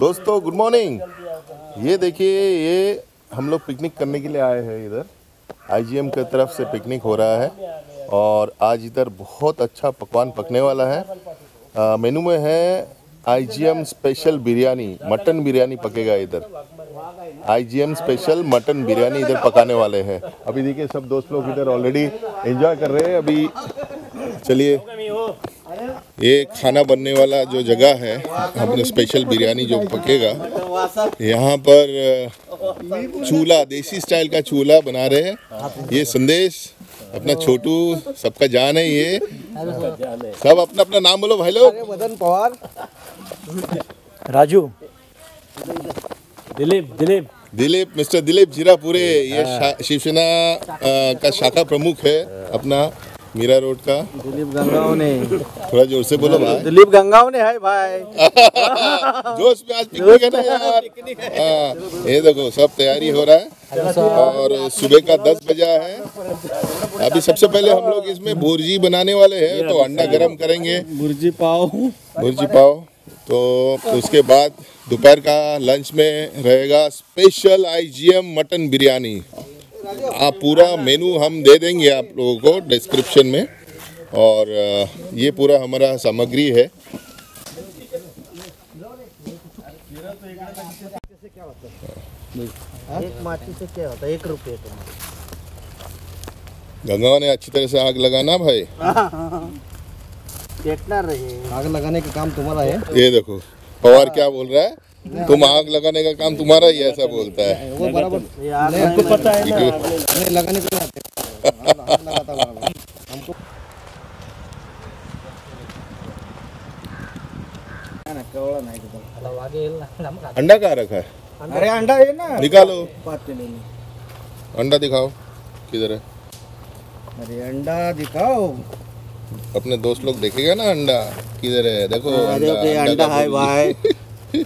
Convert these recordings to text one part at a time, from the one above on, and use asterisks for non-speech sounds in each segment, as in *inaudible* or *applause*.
दोस्तों good morning ये देखिए, ये हम लोग पिकनिक करने के लिए आए हैं इधर। आईजीएम की तरफ़ से पिकनिक हो रहा है और आज इधर बहुत अच्छा पकवान पकने वाला है। मेनू में है IGM special biryani, mutton biryani पकेगा इधर। आईजीएम स्पेशल मटन बिरयानी इधर पकाने वाले हैं। अभी देखिए, सब दोस्त लोग इधर ऑलरेडी एंजॉय कर रहे हैं। अभी चलिए ये खाना बनने वाला जो जगह है अपने स्पेशल बिरयानी जो पकेगा यहाँ पर चूल्हा देसी स्टाइल का चूल्हा बना रहे हैं। ये संदेश अपना छोटू सबका जान है ये। सब अपना अपना नाम बोलो भाई लोग। मदन पवार राजू। दिलीप दिलीप। दिलीप मिस्टर दिलीप जीरापुरे ये शिवसेना का शाखा प्रमुख है अपना। मीरा रोड का? दिलीप गंगावने थोड़ा ज़ोर से बोलो भाई। दिलीप गंगावने है भाई। *laughs* जोश में आज पिकनिक है ना यार। हाँ, ये देखो सब तैयारी हो रहा है। और सुबह का दस बजा है। अभी सबसे पहले हम लोग इसमें भुर्जी बनाने वाले हैं तो अंडा गरम करेंगे। भुर्जी पाव। भुर्जी पाव। तो उसके बाद दोपहर का लंच में रहेगा स्पेशल आईजीएम मटन बिरयानी आप पूरा मेनू हम दे देंगे आप लोगों को डिस्क्रिप्शन में। और ये पूरा हमारा सामग्री है। एक माची से क्या होता है एक रुपये गंगा ने अच्छी तरह से आग लगाना भाई। आग लगाने का काम तुम्हारा है। ये देखो पवार क्या बोल रहा है? तुम आग लगाने का काम तुम्हारा ही ऐसा बोलता है। वो बराबर। पता है ना। लगाने को नहीं आते आग लगाता बराबर हमको अंडा कहाँ रखा है? अरे अंडा है ना। निकालो। अंडा दिखाओ किधर है? अरे अंडा दिखाओ। अपने दोस्त लोग देखेगा ना अंडा? किधर है? देखो अरे अंडा अंडा का है भाई।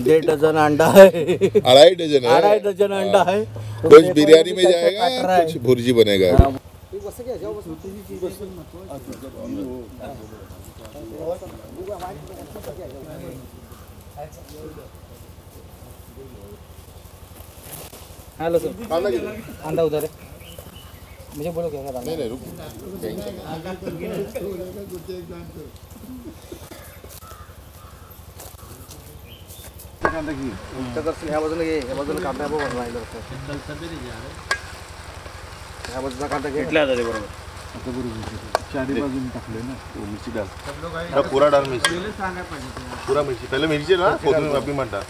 डेढ़ डजन अंडा है। अढ़ाई डजन है? अढ़ाई डजन अंडा है। कुछ बिरयानी में जाएगा कुछ भुर्जी बनेगा? Hello sir. अंडा उधर है। मुझे बोलो क्या नहीं नहीं रुक। टेंशन नहीं। ह्या बाजूला घे ह्या बाजूला कांदा बनवा इधर. ह्या बाजूला कांदा घे. हाँ, पूरा डाल मिर्ची. पूरा मिर्ची. पहले मिर्ची ना कोथिंबीर डाल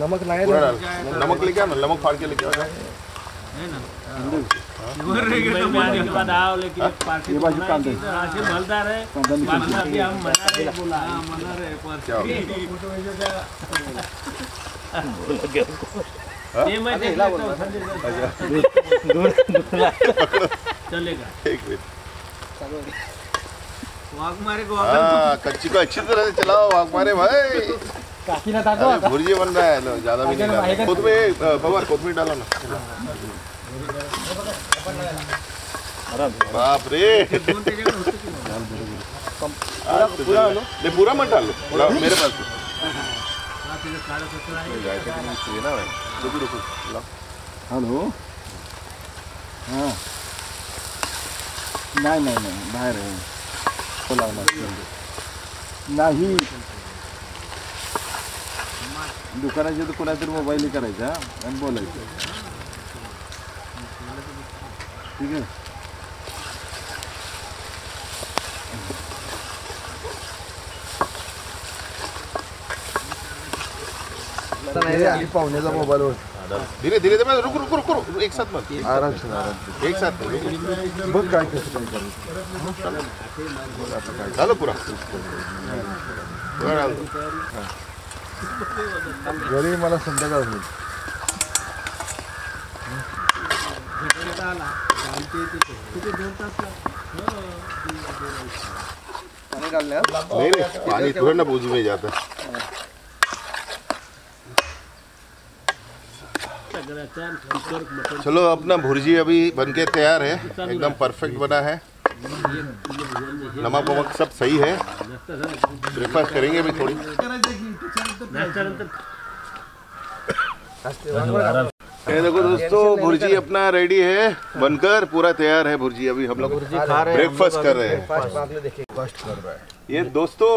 नमक लाए डाल नमक लेके आना नमक फाड़ के लेके आने तो तो है. बाकी हाँ, मैं चलेगा एक मिनट वाघ को कच्ची को अच्छी तरह से चलाओ वाघ मारे भाई। अरे भुर्जी बन रहा है लो ज़्यादा भी नहीं डालना कोथमीर भगवान कोथमीर डालो ना। बाप रे हाँ, पूरा मत डालो। पूरा मेरे पास। है हॅलो। हाँ। नाही नाही नाही बाहेर आहे खोला नाही। तर कोणातरी मोबाईल करायचा आणि ठीक आहे पाहुण्याचा मोबाईल वर धीरे धीरे रुको रुको रुको रुको एक साथ मत आराम से आराम एक साथ बघ काय कसं काय डालो पूरा। घरी मला संध्याकाळ होईल। नहीं नहीं पानी थोड़ा ना में जाता चलो, अपना भुर्जी अभी बनके तैयार है। एकदम परफेक्ट बना है। नमक वमक सब सही है। ब्रेकफास्ट करेंगे भी थोड़ी। ये देखो दोस्तों भुर्जी अपना रेडी है। बनकर पूरा तैयार है भुर्जी अभी हम लोग। ब्रेकफास्ट कर रहे हैं। फ़र्स्ट बाद में देखिए कष्ट कर रहा है। ये दोस्तों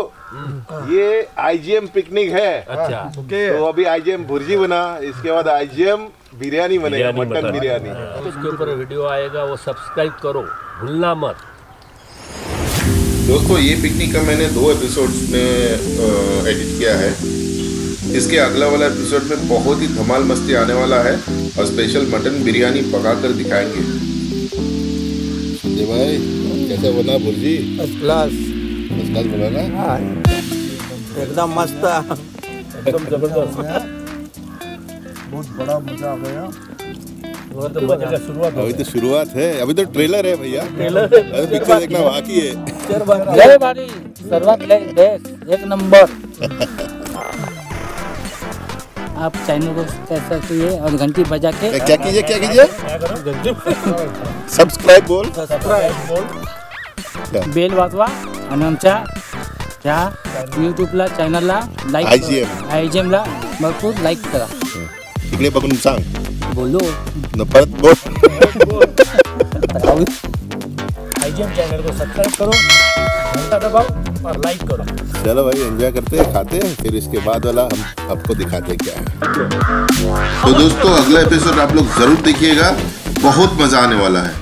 ये आईजीएम पिकनिक है। अच्छा। तो अभी आईजीएम भुर्जी बना इसके बाद आईजीएम बिरयानी बनेगा बिरयानी मटन बिरयानी। उसके ऊपर वीडियो आएगा वो सब्सक्राइब करो भूलना मत। दोस्तों ये पिकनिक का मैंने दो एपिसोड्स में एडिट किया है। इसके अगला वाला एपिसोड में बहुत ही धमाल मस्ती आने वाला है और स्पेशल मटन बिरयानी पका कर दिखाएँगे। संजय भाई कैसा बना bhurji first class first class बना ना? एकदम मस्त। एकदम ज़बरदस्त। बहुत बड़ा मज़ा आ गया। तो मज़े का शुरुआत हो अभी तो शुरुआत है। अभी तो ट्रेलर है भैया। ट्रेलर अभी पिक्चर देखना बाकी है। जय बारी सर्वात एक नंबर। *laughs* आप चैनल को कीजिए और घंटी बजा के क्या कीजिए क्या कीजिए? सब्सक्राइब बोल। बेल। वाजवा आणि आमच्या त्या यूट्यूबला चॅनलला लाईक IGM. आय जी एमला भरपूर लाईक करा। इकडे बघून सांग बोलो। न परत बोल। *laughs* आईजीएम चैनल को सब्सक्राइब करो। घंटा दबाओ। और लाइक करो। चलो भाई एंजॉय करते हैं खाते हैं फिर इसके बाद वाला हम आपको दिखाते हैं क्या है। तो दोस्तों अगला एपिसोड आप लोग ज़रूर देखिएगा। बहुत मज़ा आने वाला है।